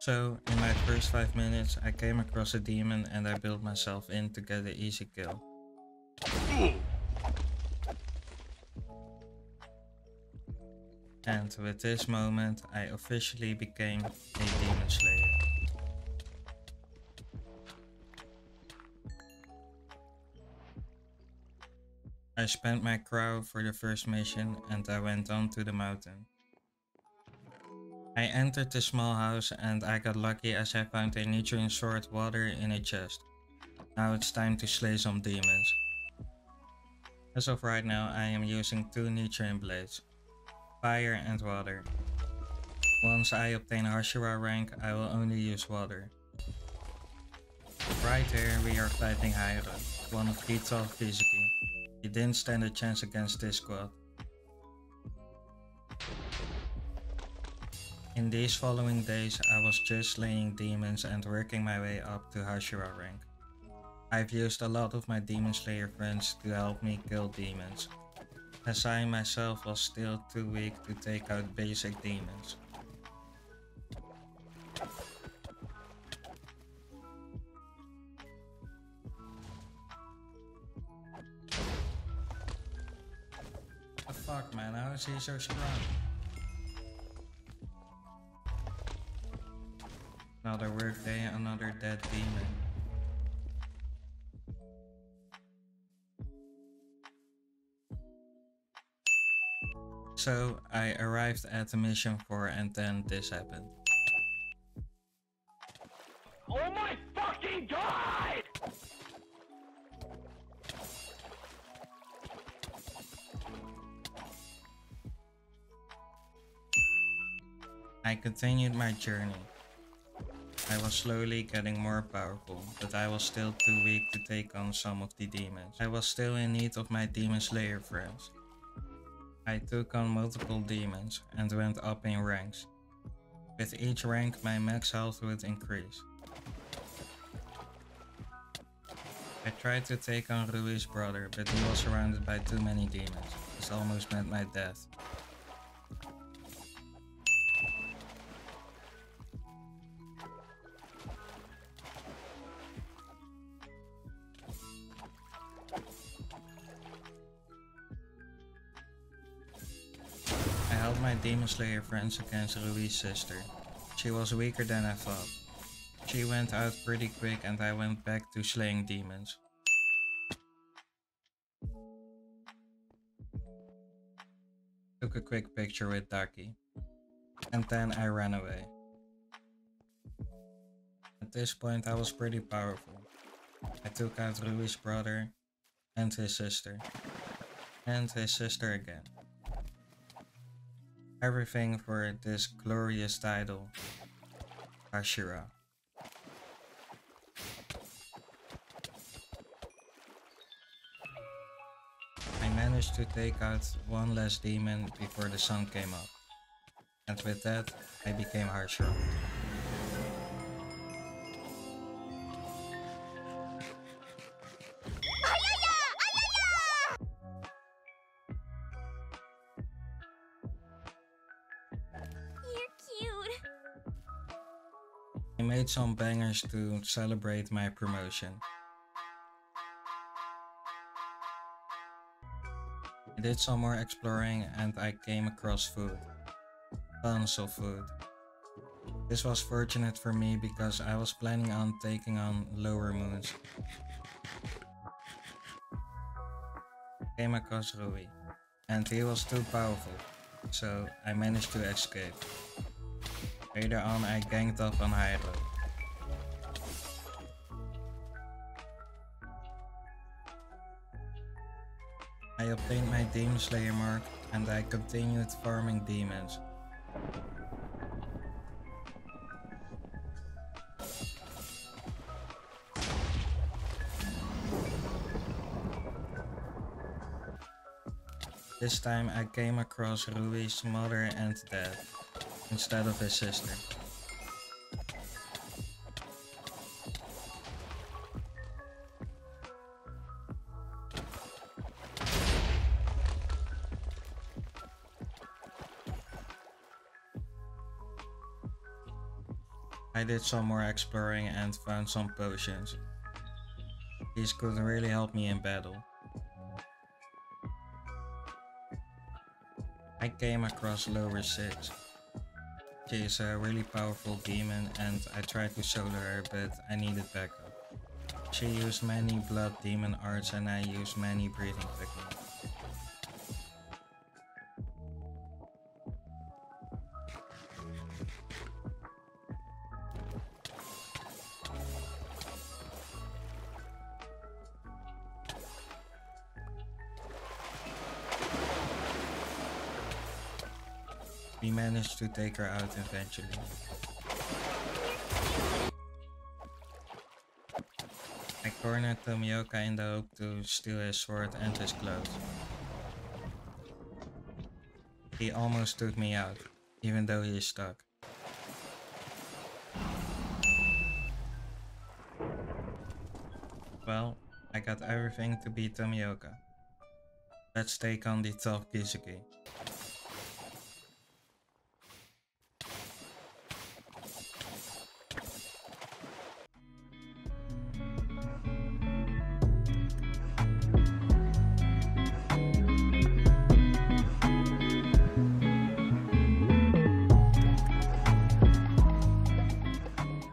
So, in my first 5 minutes, I came across a demon and I built myself in to get an easy kill. And with this moment, I officially became a demon slayer. I spent my crow for the first mission and I went on to the mountain. I entered the small house and I got lucky as I found a Nichirin sword water in a chest. Now it's time to slay some demons. As of right now I am using two Nichirin blades, fire and water. Once I obtain Hashira rank I will only use water. Right here we are fighting Hydra, one of top physically. He didn't stand a chance against this squad. In these following days, I was just slaying demons and working my way up to Hashira rank. I've used a lot of my demon slayer friends to help me kill demons, as I myself was still too weak to take out basic demons. Fuck man, how is he so strong? Another workday, another dead demon. So I arrived at the mission 4 and then this happened. Oh my fucking god! I continued my journey. I was slowly getting more powerful, but I was still too weak to take on some of the demons. I was still in need of my demon slayer friends. I took on multiple demons and went up in ranks. With each rank my max health would increase. I tried to take on Rui's brother, but he was surrounded by too many demons. This almost meant my death. My Demon Slayer friends against Rui's sister. She was weaker than I thought. She went out pretty quick and I went back to slaying demons. Took a quick picture with Daki. And then I ran away. At this point I was pretty powerful. I took out Rui's brother and his sister. And his sister again. Everything for this glorious title, Hashira. I managed to take out one less demon before the sun came up. And with that, I became Hashira. I made some bangers to celebrate my promotion. I did some more exploring and I came across food. Tons of food. This was fortunate for me because I was planning on taking on lower moons. Came across Rui, and he was too powerful, so I managed to escape. Later on I ganged up on Hydro. I obtained my Demon Slayer mark and I continued farming demons. This time I came across Rui's mother and dad instead of his sister. I did some more exploring and found some potions. These could really help me in battle. I came across Lower 6. She is a really powerful demon and I tried to solo her but I needed backup. She used many blood demon arts and I used many breathing techniques. We managed to take her out eventually. I cornered Tomioka in the hope to steal his sword and his clothes. He almost took me out, even though he is stuck. Well, I got everything to beat Tomioka. Let's take on the top Kizuki.